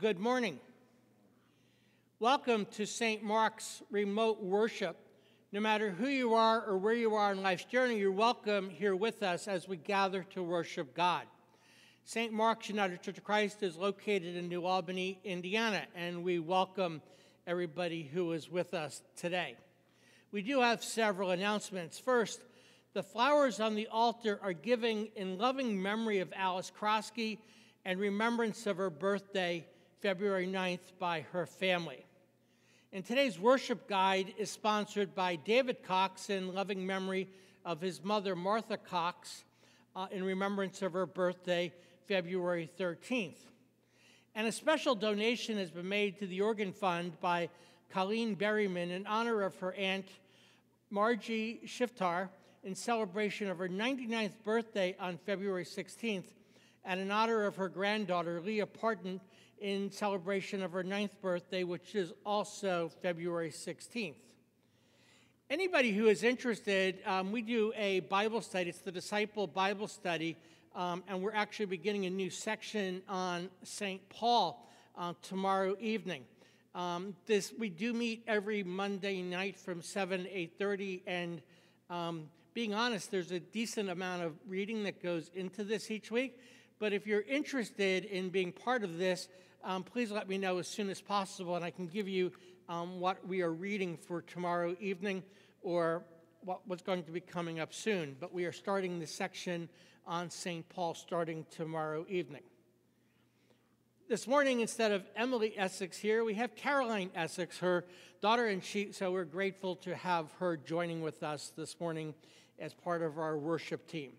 Good morning. Welcome to St. Mark's remote worship. No matter who you are or where you are in life's journey, you're welcome here with us as we gather to worship God. St. Mark's United Church of Christ is located in New Albany, Indiana, and we welcome everybody who is with us today. We do have several announcements. First, the flowers on the altar are giving in loving memory of Alice Krosky and remembrance of her birthday February 9th by her family. And today's worship guide is sponsored by David Cox in loving memory of his mother, Martha Cox, uh, in remembrance of her birthday, February 13th. And a special donation has been made to the Organ Fund by Colleen Berryman in honor of her aunt, Margie Shiftar, in celebration of her 99th birthday on February 16th, and in honor of her granddaughter, Leah Parton, in celebration of her ninth birthday, which is also February 16th. Anybody who is interested, um, we do a Bible study. It's the Disciple Bible Study, um, and we're actually beginning a new section on St. Paul uh, tomorrow evening. Um, this we do meet every Monday night from 7 to 8:30, and um, being honest, there's a decent amount of reading that goes into this each week. But if you're interested in being part of this, um, please let me know as soon as possible, and I can give you um, what we are reading for tomorrow evening or what, what's going to be coming up soon. But we are starting the section on St. Paul starting tomorrow evening. This morning, instead of Emily Essex here, we have Caroline Essex, her daughter, and she, so we're grateful to have her joining with us this morning as part of our worship team.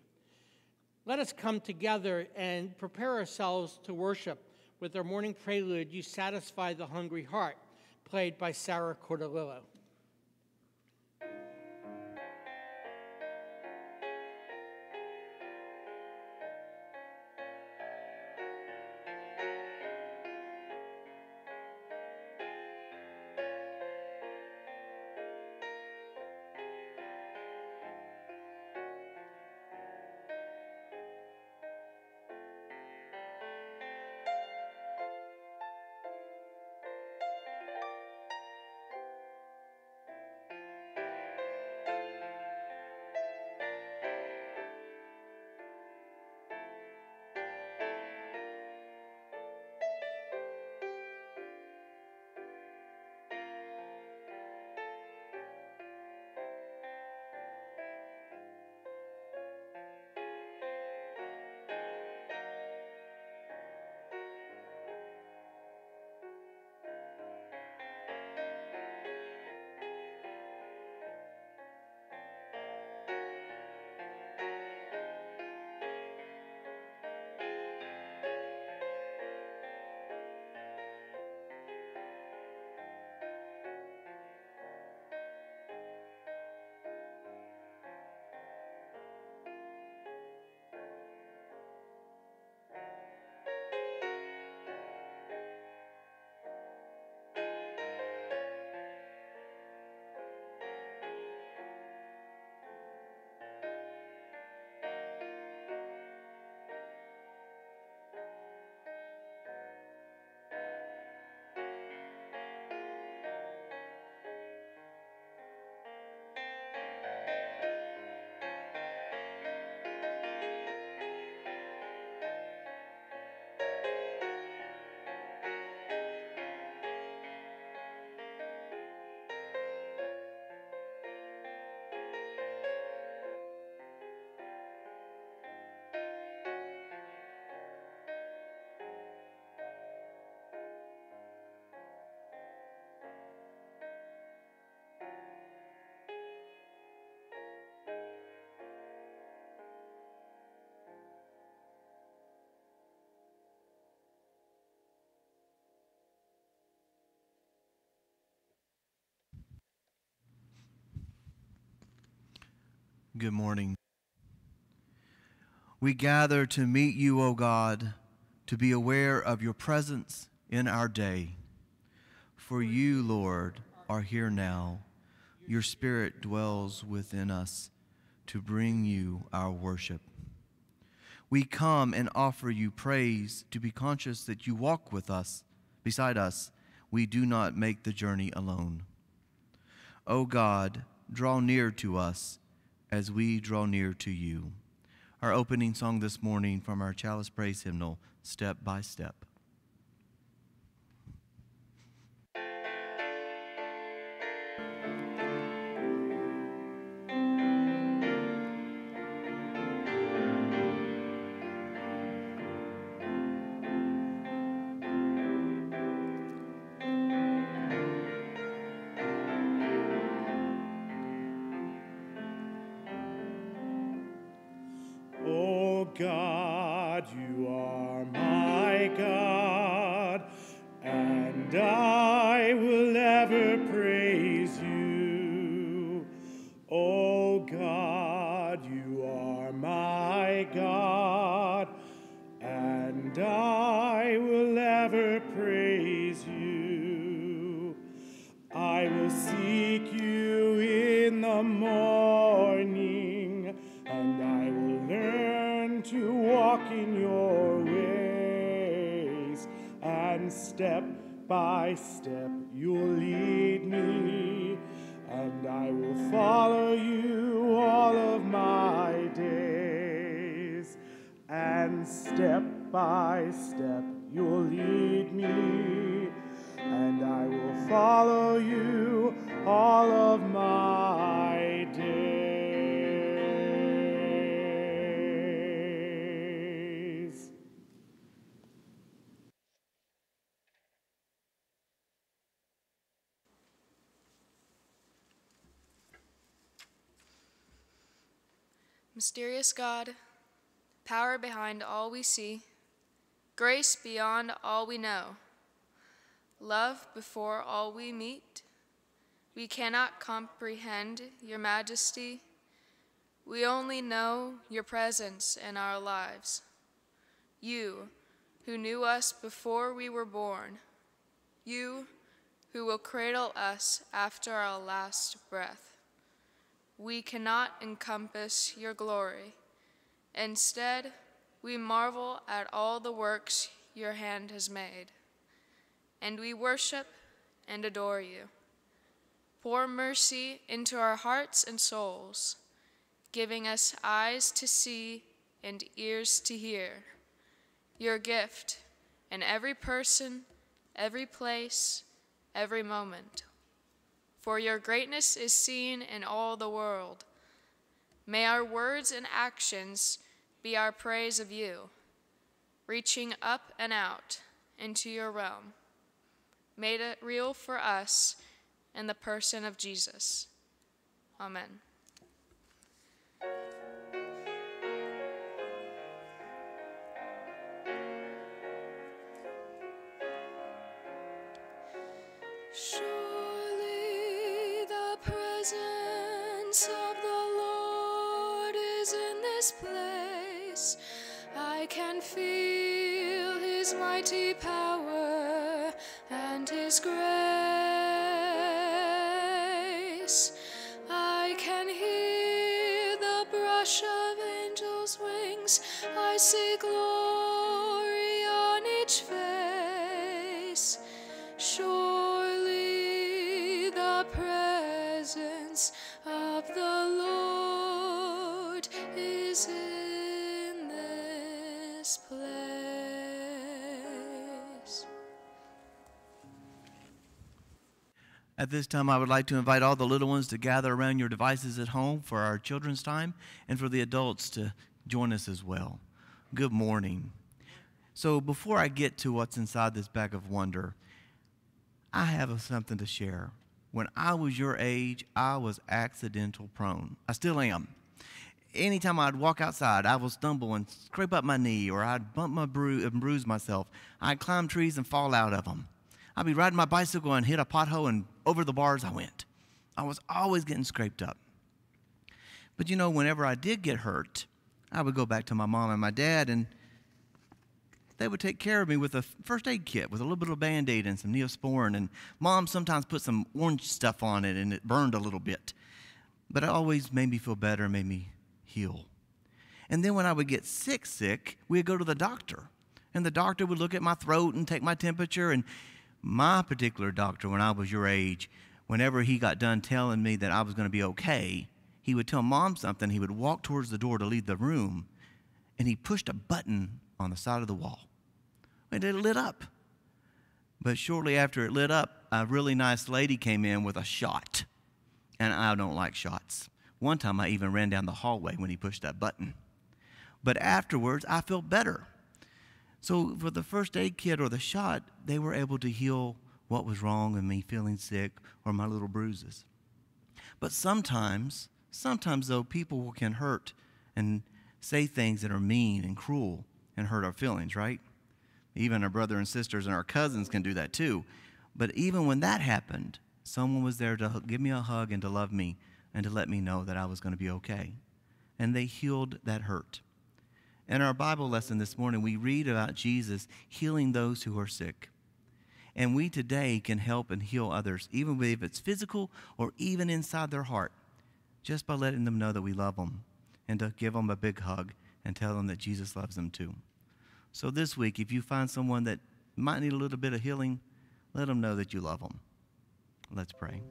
Let us come together and prepare ourselves to worship with our morning prelude, You Satisfy the Hungry Heart, played by Sarah Cordolillo. Good morning. We gather to meet you, O God, to be aware of your presence in our day. For you, Lord, are here now. Your Spirit dwells within us to bring you our worship. We come and offer you praise to be conscious that you walk with us beside us, we do not make the journey alone. O God, draw near to us as we draw near to you. Our opening song this morning from our Chalice Praise hymnal, Step by Step. Mysterious God, power behind all we see, grace beyond all we know, love before all we meet, we cannot comprehend your majesty. We only know your presence in our lives. You, who knew us before we were born, you, who will cradle us after our last breath we cannot encompass your glory. Instead, we marvel at all the works your hand has made, and we worship and adore you. Pour mercy into our hearts and souls, giving us eyes to see and ears to hear. Your gift in every person, every place, every moment for your greatness is seen in all the world. May our words and actions be our praise of you, reaching up and out into your realm, made it real for us in the person of Jesus. Amen. Mighty power and his grace. I can hear the brush of angels' wings. I see glory At this time, I would like to invite all the little ones to gather around your devices at home for our children's time and for the adults to join us as well. Good morning. So, before I get to what's inside this bag of wonder, I have something to share. When I was your age, I was accidental prone. I still am. Anytime I'd walk outside, I would stumble and scrape up my knee, or I'd bump my bru- and bruise myself. I'd climb trees and fall out of them. I'd be riding my bicycle and hit a pothole, and over the bars I went. I was always getting scraped up. But you know, whenever I did get hurt, I would go back to my mom and my dad, and they would take care of me with a first aid kit with a little bit of band aid and some neosporin. And mom sometimes put some orange stuff on it, and it burned a little bit. But it always made me feel better made me heal. And then when I would get sick, sick, we'd go to the doctor. And the doctor would look at my throat and take my temperature. And my particular doctor, when I was your age, whenever he got done telling me that I was going to be okay, he would tell mom something. He would walk towards the door to leave the room, and he pushed a button on the side of the wall. And it lit up. But shortly after it lit up, a really nice lady came in with a shot. And I don't like shots. One time I even ran down the hallway when he pushed that button. But afterwards, I felt better. So for the first aid kit or the shot, they were able to heal what was wrong with me feeling sick or my little bruises. But sometimes, sometimes though, people can hurt and say things that are mean and cruel and hurt our feelings, right? Even our brother and sisters and our cousins can do that too. But even when that happened, someone was there to give me a hug and to love me and to let me know that I was going to be okay. And they healed that hurt. In our Bible lesson this morning, we read about Jesus healing those who are sick. And we today can help and heal others, even if it's physical or even inside their heart, just by letting them know that we love them and to give them a big hug and tell them that Jesus loves them too. So this week, if you find someone that might need a little bit of healing, let them know that you love them. Let's pray.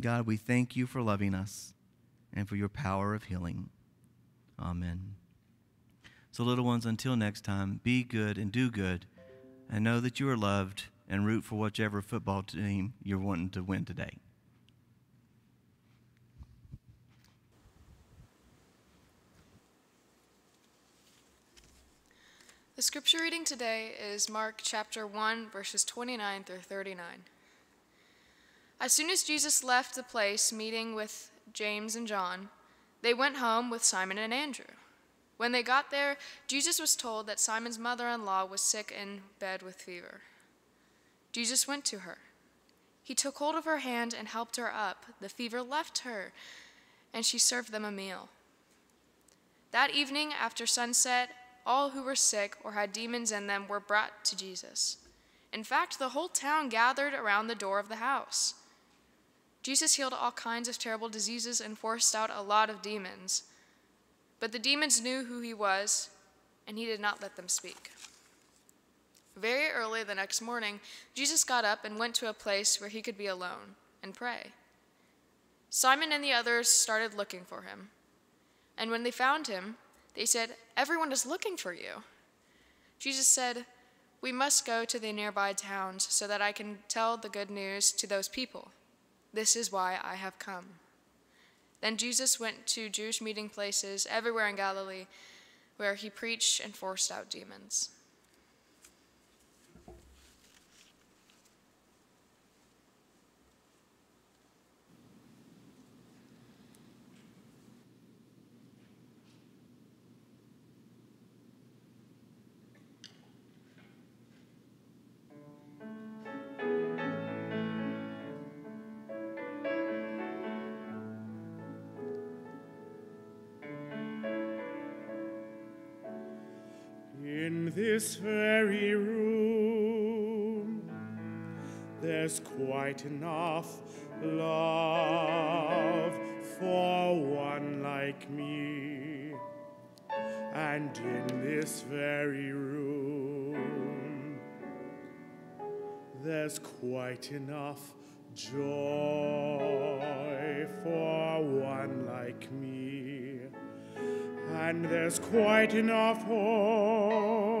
God, we thank you for loving us and for your power of healing. Amen. So, little ones, until next time, be good and do good, and know that you are loved and root for whichever football team you're wanting to win today. The scripture reading today is Mark chapter 1, verses 29 through 39. As soon as Jesus left the place meeting with James and John, they went home with Simon and Andrew. When they got there, Jesus was told that Simon's mother in law was sick in bed with fever. Jesus went to her. He took hold of her hand and helped her up. The fever left her, and she served them a meal. That evening, after sunset, all who were sick or had demons in them were brought to Jesus. In fact, the whole town gathered around the door of the house. Jesus healed all kinds of terrible diseases and forced out a lot of demons. But the demons knew who he was, and he did not let them speak. Very early the next morning, Jesus got up and went to a place where he could be alone and pray. Simon and the others started looking for him. And when they found him, they said, Everyone is looking for you. Jesus said, We must go to the nearby towns so that I can tell the good news to those people. This is why I have come. Then Jesus went to Jewish meeting places everywhere in Galilee where he preached and forced out demons. This very room, there's quite enough love for one like me. And in this very room, there's quite enough joy for one like me. And there's quite enough hope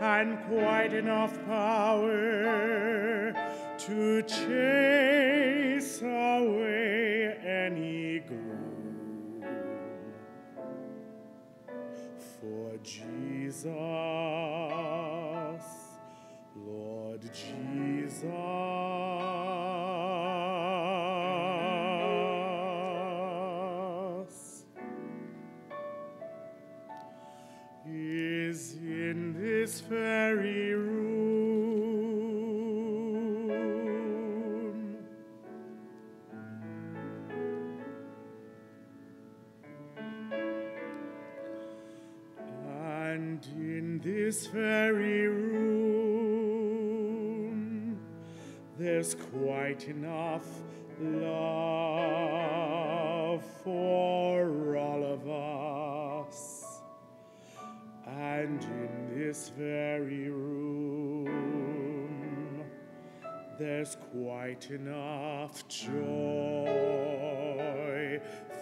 and quite enough power to chase away any gloom. For Jesus, Lord Jesus. This very room. And in this very room, there's quite enough love for all of us. And this very room, there's quite enough joy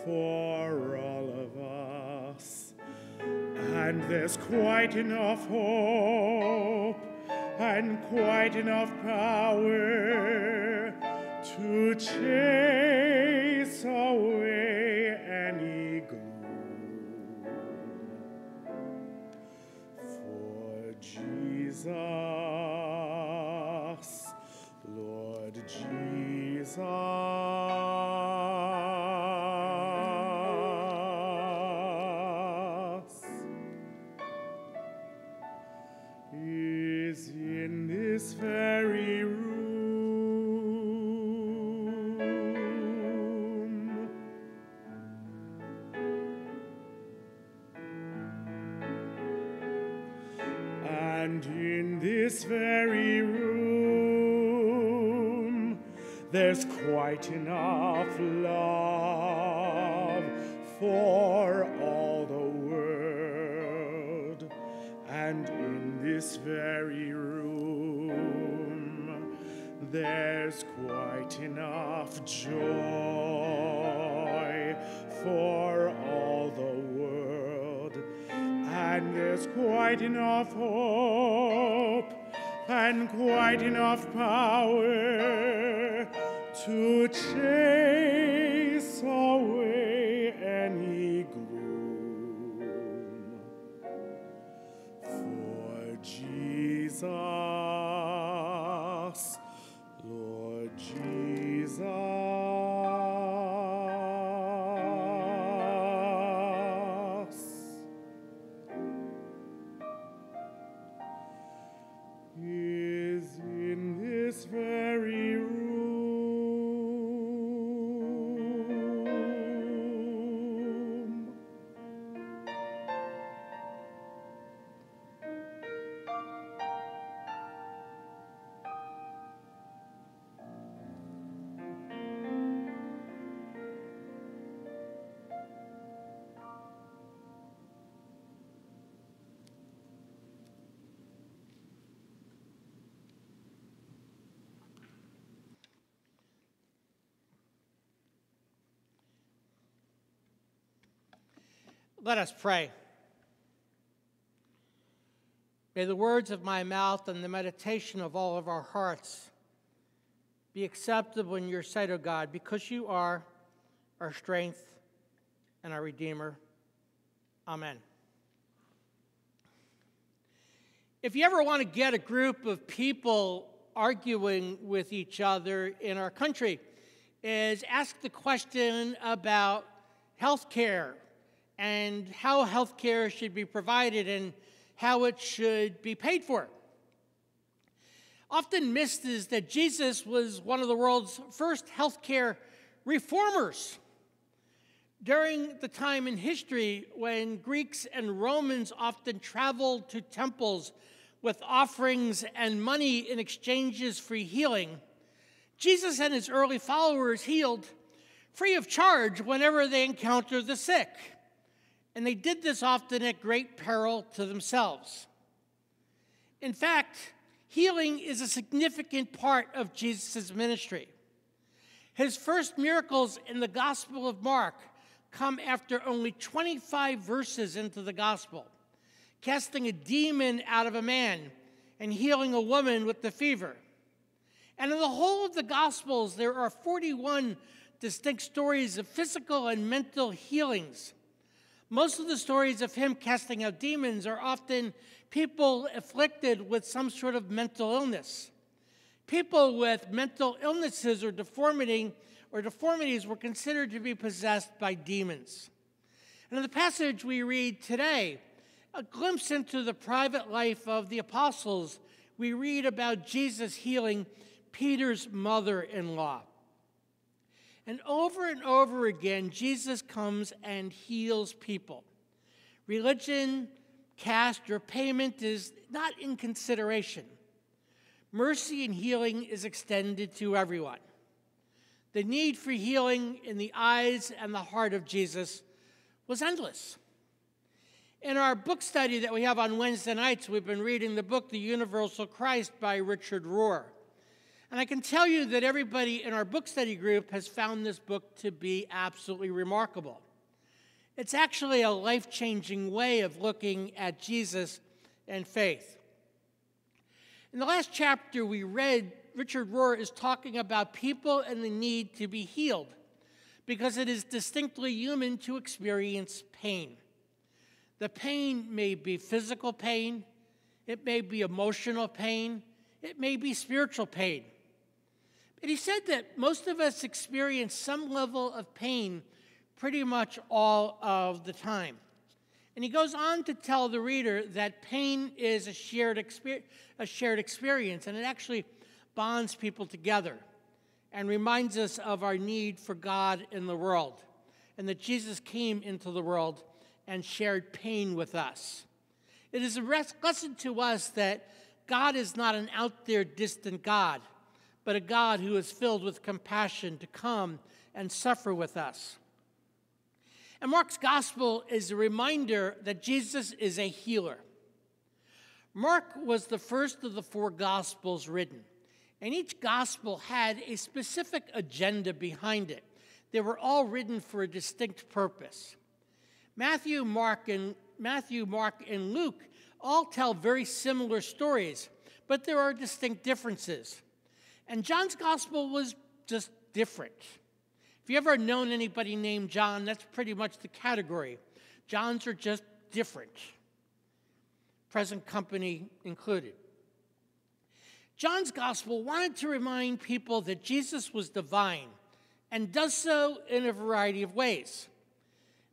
for all of us. And there's quite enough hope and quite enough power to chase away Jesus, Lord Jesus, there's quite enough love for all the world. And in this very room, there's quite enough joy for all the world. And there's quite enough hope and quite enough power to chase away any gloom. For Jesus, Let us pray. May the words of my mouth and the meditation of all of our hearts be acceptable in your sight, O God, because you are our strength and our Redeemer. Amen. If you ever want to get a group of people arguing with each other in our country, is ask the question about health care and how health care should be provided and how it should be paid for. Often missed is that Jesus was one of the world's first healthcare reformers. During the time in history when Greeks and Romans often traveled to temples with offerings and money in exchanges for healing, Jesus and his early followers healed free of charge whenever they encountered the sick. And they did this often at great peril to themselves. In fact, healing is a significant part of Jesus' ministry. His first miracles in the Gospel of Mark come after only 25 verses into the Gospel, casting a demon out of a man and healing a woman with the fever. And in the whole of the Gospels, there are 41 distinct stories of physical and mental healings. Most of the stories of him casting out demons are often people afflicted with some sort of mental illness. People with mental illnesses or deformity or deformities were considered to be possessed by demons. And in the passage we read today, a glimpse into the private life of the apostles, we read about Jesus healing Peter's mother in law. And over and over again, Jesus comes and heals people. Religion, caste, or payment is not in consideration. Mercy and healing is extended to everyone. The need for healing in the eyes and the heart of Jesus was endless. In our book study that we have on Wednesday nights, we've been reading the book The Universal Christ by Richard Rohr. And I can tell you that everybody in our book study group has found this book to be absolutely remarkable. It's actually a life changing way of looking at Jesus and faith. In the last chapter we read, Richard Rohr is talking about people and the need to be healed because it is distinctly human to experience pain. The pain may be physical pain, it may be emotional pain, it may be spiritual pain. But he said that most of us experience some level of pain pretty much all of the time. And he goes on to tell the reader that pain is a shared, exper- a shared experience, and it actually bonds people together and reminds us of our need for God in the world, and that Jesus came into the world and shared pain with us. It is a lesson to us that God is not an out there distant God, but a God who is filled with compassion to come and suffer with us. And Mark's gospel is a reminder that Jesus is a healer. Mark was the first of the four gospels written, and each gospel had a specific agenda behind it. They were all written for a distinct purpose. Matthew, Mark, and Matthew, Mark, and Luke all tell very similar stories, but there are distinct differences. And John's gospel was just different. If you ever known anybody named John, that's pretty much the category. Johns are just different, present company included. John's gospel wanted to remind people that Jesus was divine and does so in a variety of ways.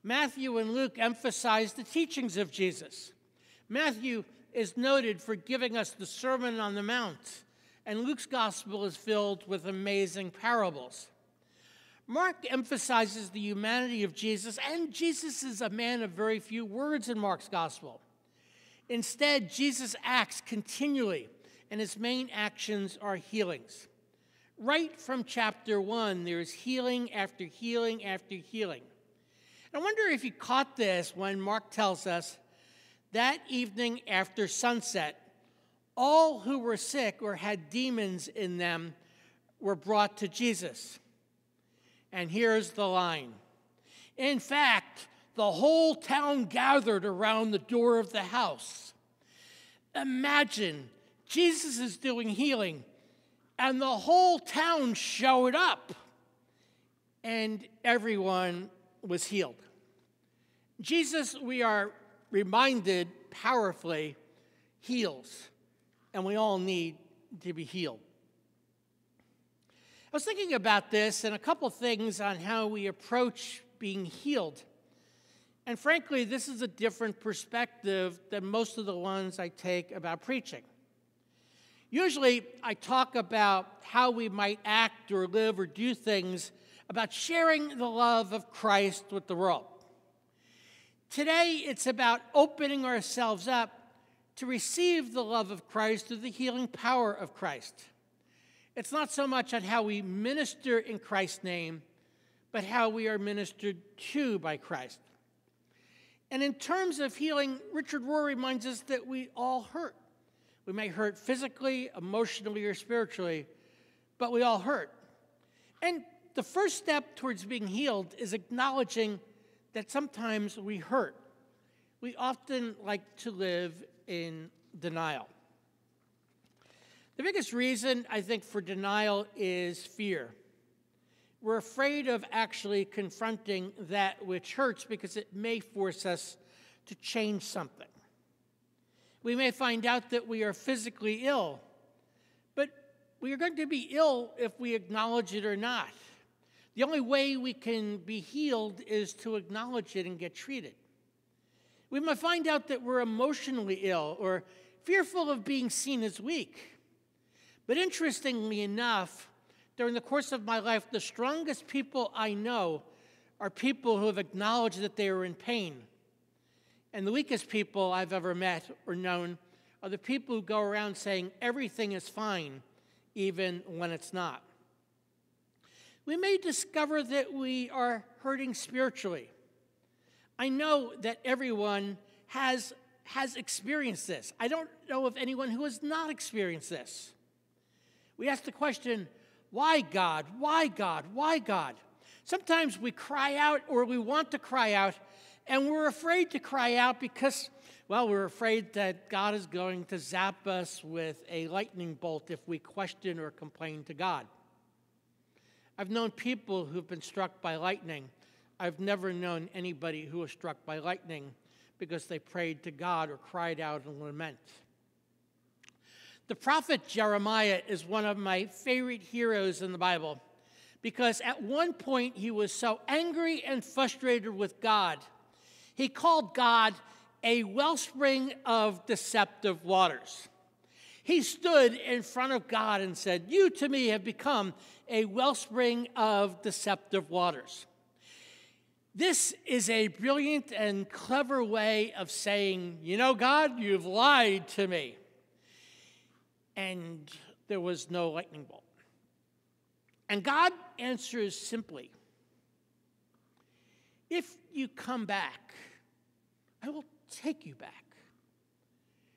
Matthew and Luke emphasize the teachings of Jesus. Matthew is noted for giving us the Sermon on the Mount, and Luke's gospel is filled with amazing parables. Mark emphasizes the humanity of Jesus, and Jesus is a man of very few words in Mark's gospel. Instead, Jesus acts continually, and his main actions are healings. Right from chapter one, there is healing after healing after healing. I wonder if you caught this when Mark tells us that evening after sunset, all who were sick or had demons in them were brought to Jesus. And here's the line In fact, the whole town gathered around the door of the house. Imagine Jesus is doing healing, and the whole town showed up, and everyone was healed. Jesus, we are reminded powerfully, heals, and we all need to be healed. I was thinking about this and a couple things on how we approach being healed. And frankly, this is a different perspective than most of the ones I take about preaching. Usually, I talk about how we might act or live or do things about sharing the love of Christ with the world. Today, it's about opening ourselves up to receive the love of Christ through the healing power of Christ. It's not so much on how we minister in Christ's name, but how we are ministered to by Christ. And in terms of healing, Richard Rohr reminds us that we all hurt. We may hurt physically, emotionally, or spiritually, but we all hurt. And the first step towards being healed is acknowledging that sometimes we hurt. We often like to live in denial. The biggest reason, I think, for denial is fear. We're afraid of actually confronting that which hurts because it may force us to change something. We may find out that we are physically ill, but we are going to be ill if we acknowledge it or not. The only way we can be healed is to acknowledge it and get treated. We might find out that we're emotionally ill or fearful of being seen as weak. But interestingly enough, during the course of my life, the strongest people I know are people who have acknowledged that they are in pain. And the weakest people I've ever met or known are the people who go around saying everything is fine, even when it's not. We may discover that we are hurting spiritually. I know that everyone has, has experienced this. I don't know of anyone who has not experienced this. We ask the question, why God? Why God? Why God? Sometimes we cry out or we want to cry out, and we're afraid to cry out because, well, we're afraid that God is going to zap us with a lightning bolt if we question or complain to God. I've known people who've been struck by lightning. I've never known anybody who was struck by lightning because they prayed to God or cried out in lament. The prophet Jeremiah is one of my favorite heroes in the Bible because at one point he was so angry and frustrated with God, he called God a wellspring of deceptive waters. He stood in front of God and said, You to me have become a wellspring of deceptive waters. This is a brilliant and clever way of saying, You know, God, you've lied to me. And there was no lightning bolt. And God answers simply If you come back, I will take you back.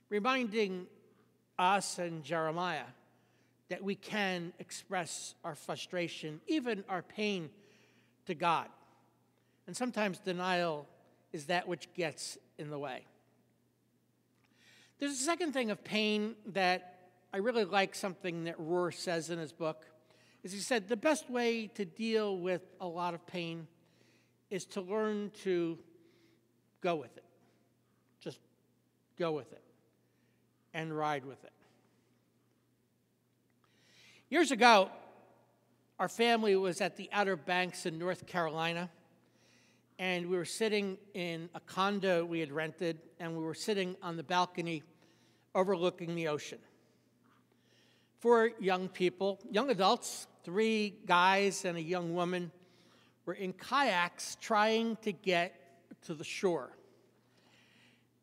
Reminding us and Jeremiah that we can express our frustration, even our pain, to God. And sometimes denial is that which gets in the way. There's a second thing of pain that I really like something that Rohr says in his book. Is he said the best way to deal with a lot of pain is to learn to go with it. Just go with it and ride with it. Years ago, our family was at the Outer Banks in North Carolina, and we were sitting in a condo we had rented, and we were sitting on the balcony overlooking the ocean. Four young people, young adults, three guys and a young woman, were in kayaks trying to get to the shore.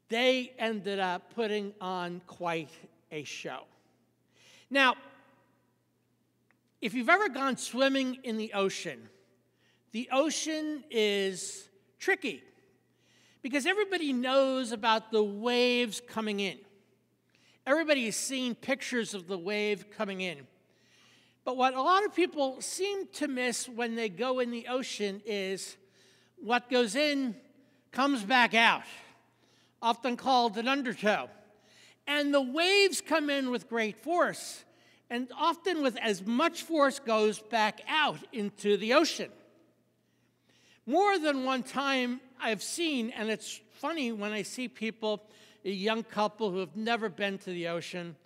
They ended up putting on quite a show. Now, if you've ever gone swimming in the ocean, the ocean is tricky because everybody knows about the waves coming in. Everybody has seen pictures of the wave coming in. But what a lot of people seem to miss when they go in the ocean is what goes in comes back out, often called an undertow. And the waves come in with great force and often with as much force goes back out into the ocean. More than one time I've seen, and it's funny when I see people, a young couple who have never been to the ocean,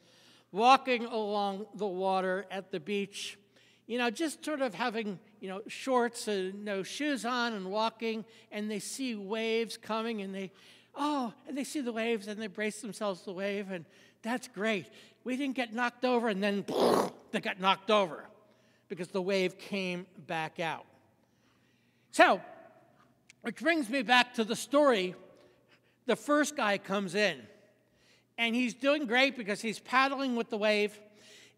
walking along the water at the beach, you know, just sort of having, you know, shorts and no shoes on and walking, and they see waves coming and they, oh, and they see the waves and they brace themselves to the wave, and that's great. We didn't get knocked over and then they got knocked over because the wave came back out. So, which brings me back to the story. The first guy comes in and he's doing great because he's paddling with the wave.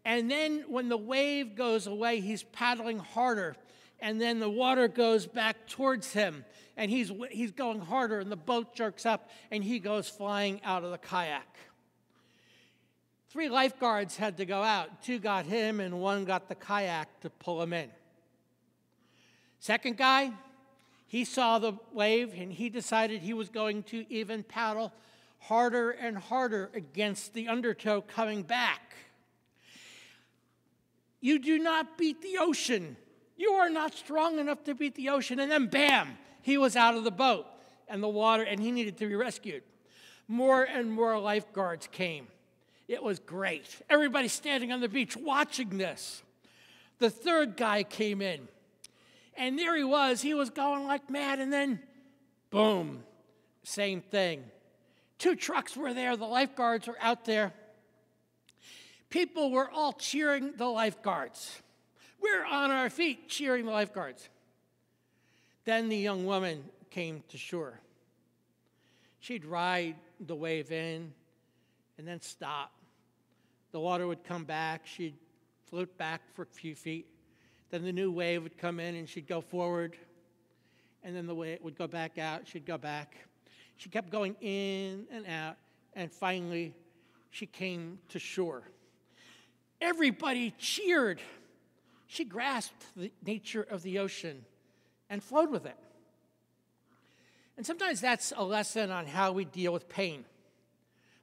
And then when the wave goes away, he's paddling harder. And then the water goes back towards him. And he's, he's going harder, and the boat jerks up, and he goes flying out of the kayak. Three lifeguards had to go out. Two got him, and one got the kayak to pull him in. Second guy, he saw the wave and he decided he was going to even paddle harder and harder against the undertow coming back. You do not beat the ocean. You are not strong enough to beat the ocean. And then, bam, he was out of the boat and the water, and he needed to be rescued. More and more lifeguards came. It was great. Everybody standing on the beach watching this. The third guy came in, and there he was. He was going like mad, and then, boom, same thing. Two trucks were there, the lifeguards were out there. People were all cheering the lifeguards. We're on our feet cheering the lifeguards. Then the young woman came to shore. She'd ride the wave in and then stop the water would come back. She'd float back for a few feet. Then the new wave would come in and she'd go forward. And then the wave would go back out. She'd go back. She kept going in and out, and finally, she came to shore. Everybody cheered. She grasped the nature of the ocean and flowed with it. And sometimes that's a lesson on how we deal with pain.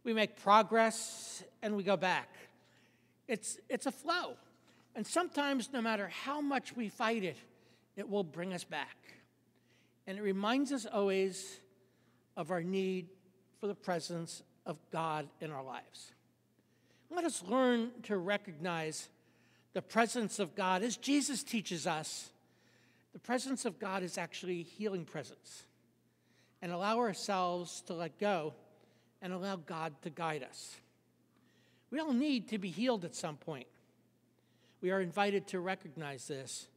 We make progress and we go back. It's, it's a flow. And sometimes, no matter how much we fight it, it will bring us back. And it reminds us always of our need for the presence of God in our lives. Let us learn to recognize the presence of God as Jesus teaches us. The presence of God is actually a healing presence. And allow ourselves to let go and allow God to guide us. We all need to be healed at some point. We are invited to recognize this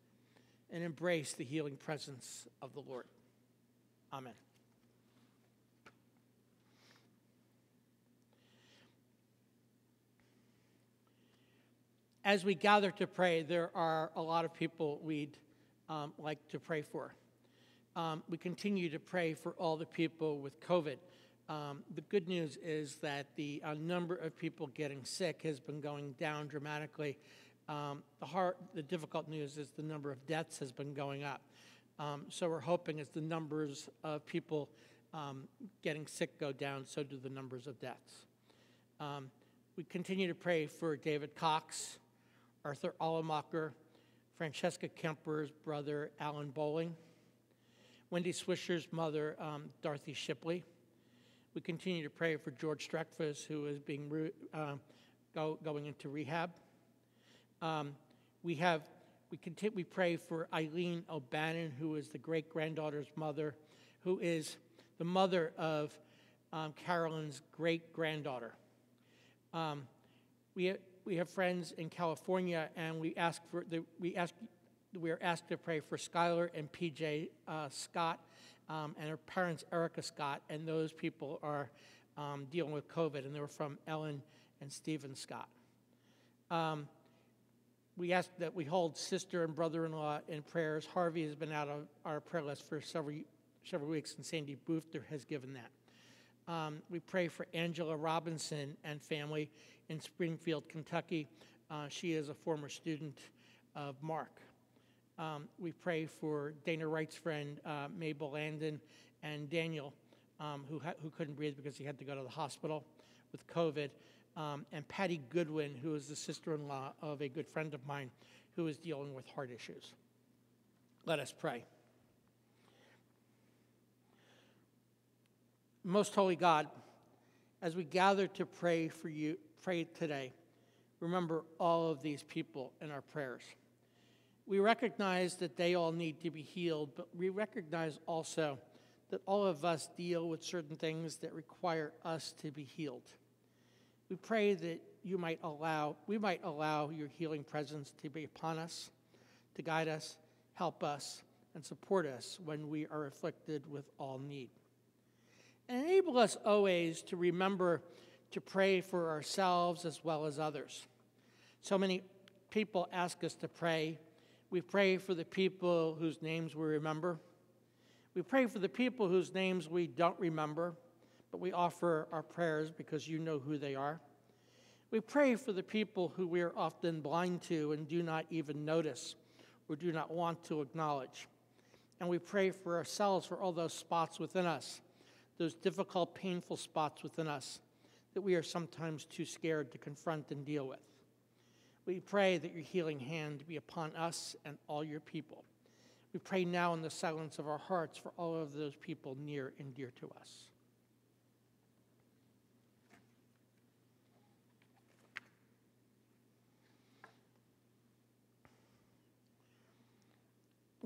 and embrace the healing presence of the Lord. Amen. As we gather to pray, there are a lot of people we'd um, like to pray for. Um, we continue to pray for all the people with COVID. Um, the good news is that the uh, number of people getting sick has been going down dramatically. Um, the, hard, the difficult news is the number of deaths has been going up. Um, so we're hoping as the numbers of people um, getting sick go down, so do the numbers of deaths. Um, we continue to pray for David Cox, Arthur Allemacher, Francesca Kemper's brother, Alan Bowling, Wendy Swisher's mother, um, Dorothy Shipley. We continue to pray for George Streckfus, who is being uh, go, going into rehab. Um, we have we continue, we pray for Eileen O'Bannon, who is the great granddaughter's mother, who is the mother of um, Carolyn's great granddaughter. Um, we we have friends in California, and we ask for the, we ask we are asked to pray for Skylar and PJ uh, Scott um, and her parents Erica Scott, and those people are um, dealing with COVID, and they were from Ellen and Stephen Scott. We ask that we hold sister and brother-in-law in prayers. Harvey has been out of our prayer list for several several weeks, and Sandy Boofter has given that. Um, we pray for Angela Robinson and family in Springfield, Kentucky. Uh, she is a former student of Mark. Um, we pray for Dana Wright's friend, uh, Mabel Landon, and Daniel, um, who, ha- who couldn't breathe because he had to go to the hospital with COVID, um, and Patty Goodwin, who is the sister in law of a good friend of mine who is dealing with heart issues. Let us pray. Most Holy God, as we gather to pray for you, pray today, remember all of these people in our prayers. We recognize that they all need to be healed, but we recognize also that all of us deal with certain things that require us to be healed. We pray that you might allow, we might allow your healing presence to be upon us, to guide us, help us, and support us when we are afflicted with all need. And enable us always to remember to pray for ourselves as well as others. So many people ask us to pray. We pray for the people whose names we remember. We pray for the people whose names we don't remember, but we offer our prayers because you know who they are. We pray for the people who we are often blind to and do not even notice or do not want to acknowledge. And we pray for ourselves for all those spots within us, those difficult, painful spots within us that we are sometimes too scared to confront and deal with. We pray that your healing hand be upon us and all your people. We pray now in the silence of our hearts for all of those people near and dear to us.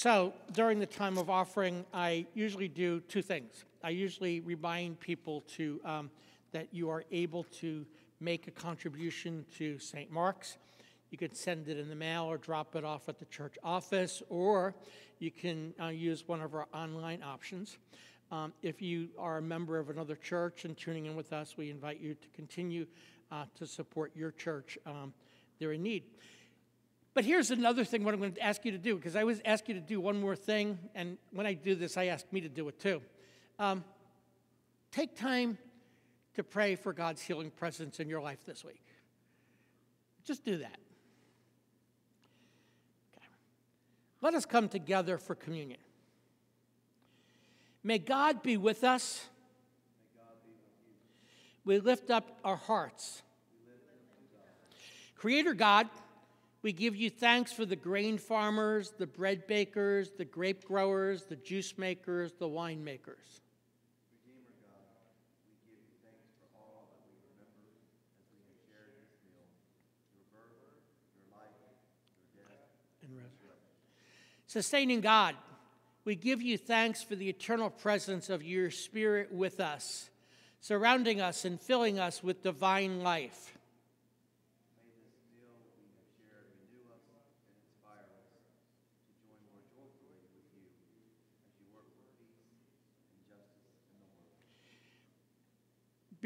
So, during the time of offering, I usually do two things. I usually remind people to um, that you are able to make a contribution to St. Mark's. You could send it in the mail or drop it off at the church office, or you can uh, use one of our online options. Um, if you are a member of another church and tuning in with us, we invite you to continue uh, to support your church. Um, they're in need. But here's another thing what I'm going to ask you to do, because I always ask you to do one more thing, and when I do this, I ask me to do it too. Um, take time to pray for God's healing presence in your life this week. Just do that. Okay. Let us come together for communion. May God be with us. We lift up our hearts. Creator God, we give you thanks for the grain farmers, the bread bakers, the grape growers, the juice makers, the wine makers. Sustaining God, we give you thanks for the eternal presence of your Spirit with us, surrounding us and filling us with divine life.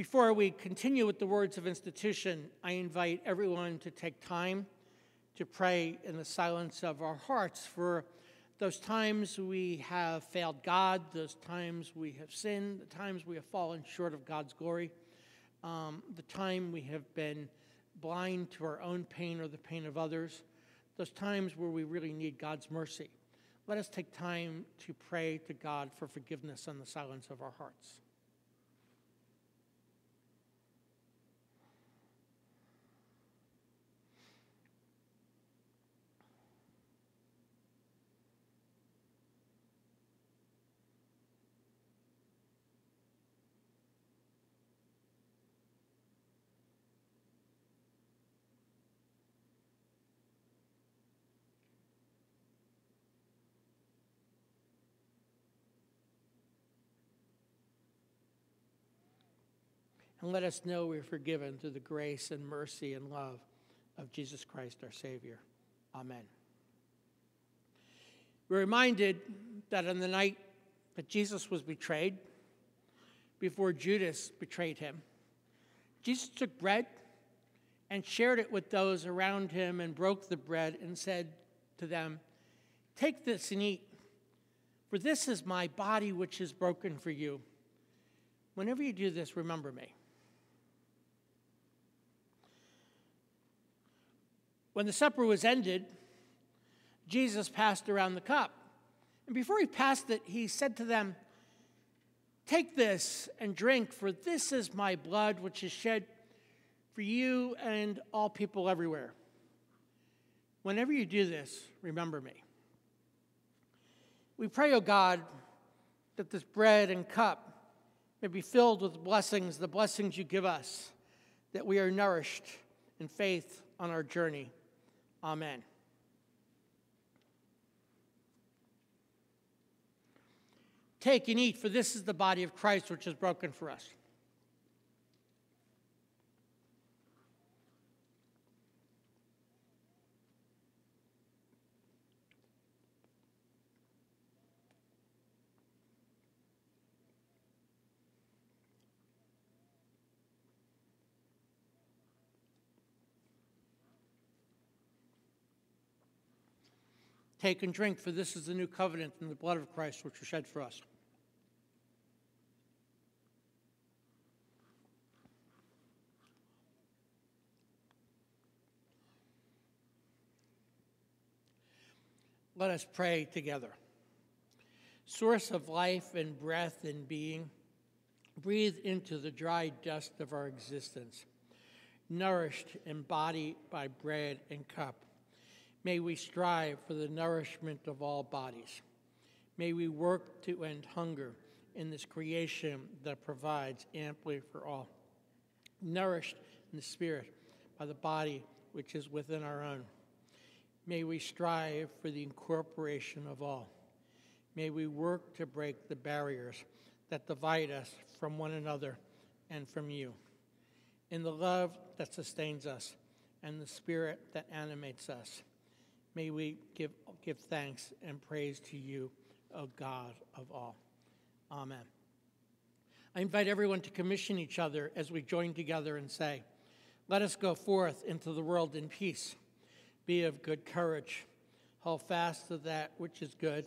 Before we continue with the words of institution, I invite everyone to take time to pray in the silence of our hearts for those times we have failed God, those times we have sinned, the times we have fallen short of God's glory, um, the time we have been blind to our own pain or the pain of others, those times where we really need God's mercy. Let us take time to pray to God for forgiveness in the silence of our hearts. And let us know we're forgiven through the grace and mercy and love of Jesus Christ our Savior. Amen. We're reminded that on the night that Jesus was betrayed, before Judas betrayed him, Jesus took bread and shared it with those around him and broke the bread and said to them, Take this and eat, for this is my body which is broken for you. Whenever you do this, remember me. When the supper was ended, Jesus passed around the cup. And before he passed it, he said to them, Take this and drink, for this is my blood, which is shed for you and all people everywhere. Whenever you do this, remember me. We pray, O oh God, that this bread and cup may be filled with blessings, the blessings you give us, that we are nourished in faith on our journey. Amen. Take and eat, for this is the body of Christ which is broken for us. Take and drink, for this is the new covenant in the blood of Christ, which was shed for us. Let us pray together. Source of life and breath and being, breathe into the dry dust of our existence, nourished in body by bread and cup May we strive for the nourishment of all bodies. May we work to end hunger in this creation that provides amply for all. Nourished in the Spirit by the body which is within our own. May we strive for the incorporation of all. May we work to break the barriers that divide us from one another and from you. In the love that sustains us and the spirit that animates us, may we give, give thanks and praise to you, O God of all. Amen. I invite everyone to commission each other as we join together and say, Let us go forth into the world in peace. Be of good courage. Hold fast to that which is good.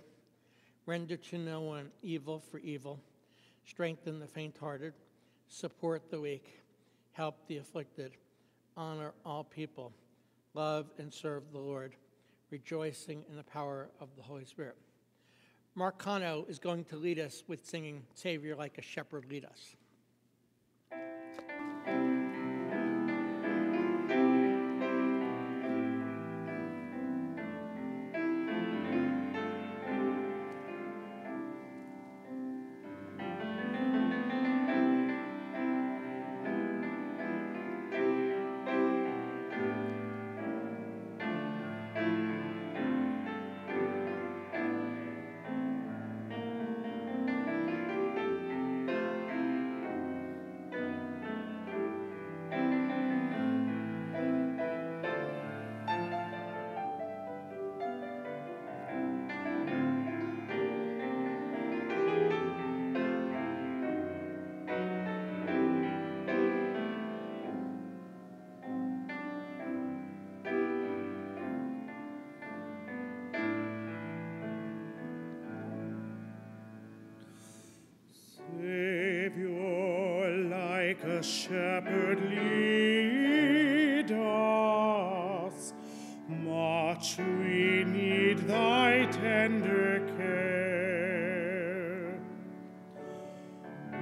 Render to no one evil for evil. Strengthen the faint hearted. Support the weak. Help the afflicted. Honor all people. Love and serve the Lord, rejoicing in the power of the Holy Spirit. Mark Cano is going to lead us with singing Savior Like a Shepherd Lead Us. Tender care.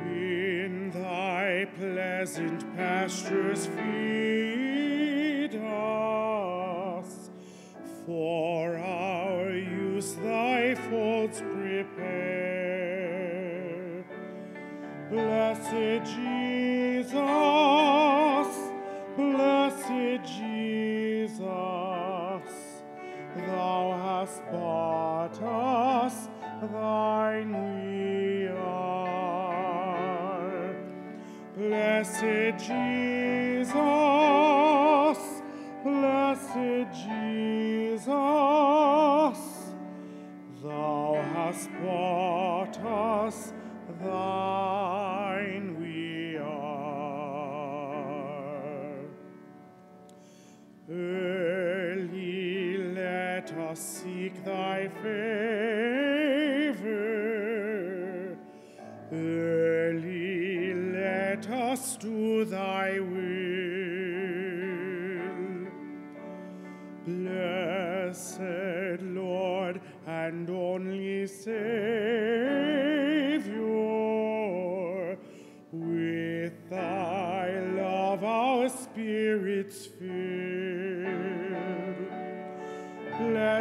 In thy pleasant pastures feed us. For our use thy folds prepare. Blessed Jesus, Jesus,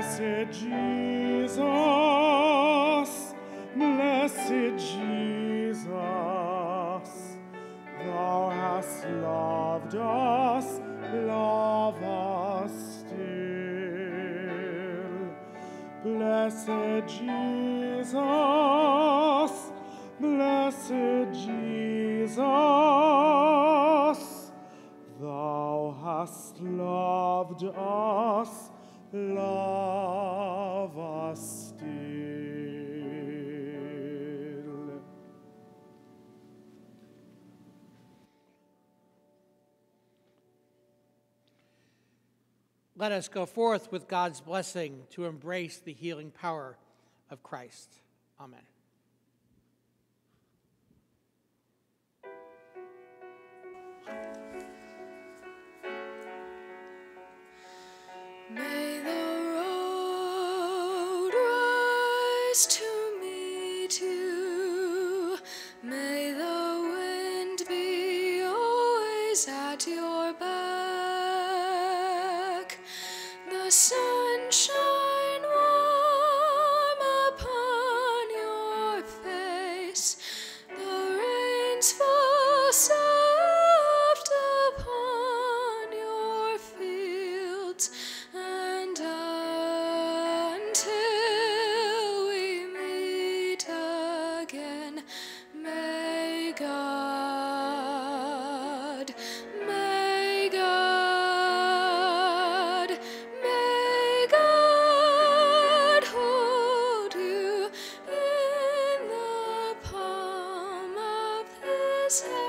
Blessed Jesus, blessed Jesus, thou hast loved us, love us still. Blessed Jesus, blessed Jesus, thou hast loved us, love us still. Let us go forth with God's blessing to embrace the healing power of Christ. Amen. May rise to Jesus.